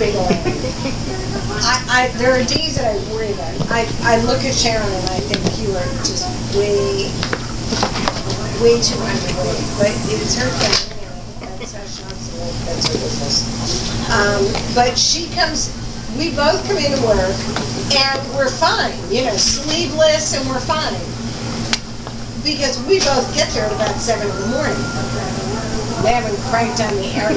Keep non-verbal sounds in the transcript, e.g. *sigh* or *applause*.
big old. *laughs* I, I, there are days that I worry about. I, I look at Sharon and I think you are just way, way too underweight. But it's her thing. That's how she wants to live. That's her business. Um, but she comes, we both come into work and we're fine, you know, sleeveless and we're fine. Because we both get there at about seven in the morning. They haven't cranked on the air.